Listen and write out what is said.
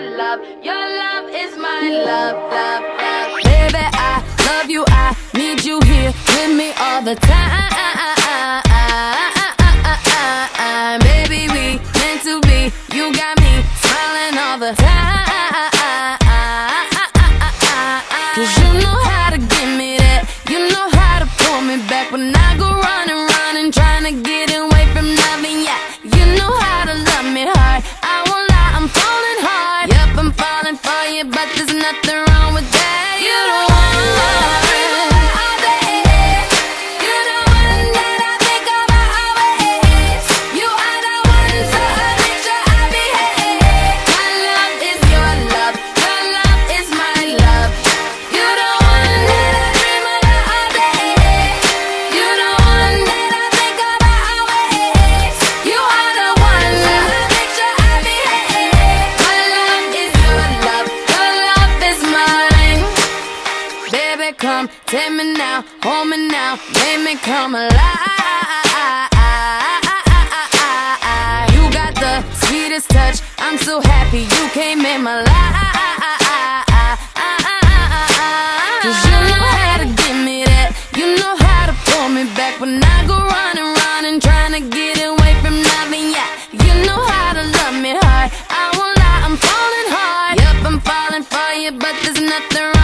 love, your love, is my love. Baby, I love you, I need you here with me all the time. Baby, we meant to be. You got me smiling all the time. Cause you know how to give me that. You know how to pull me back when I go nothing come take me now, hold me now, make me come alive. You got the sweetest touch, I'm so happy you came in my life. Cause you know how to give me that, you know how to pull me back when I go running, running, trying to get away from nothing. Yeah, you know how to love me hard. I won't lie, I'm falling hard. Yep, I'm falling for you, but there's nothing wrong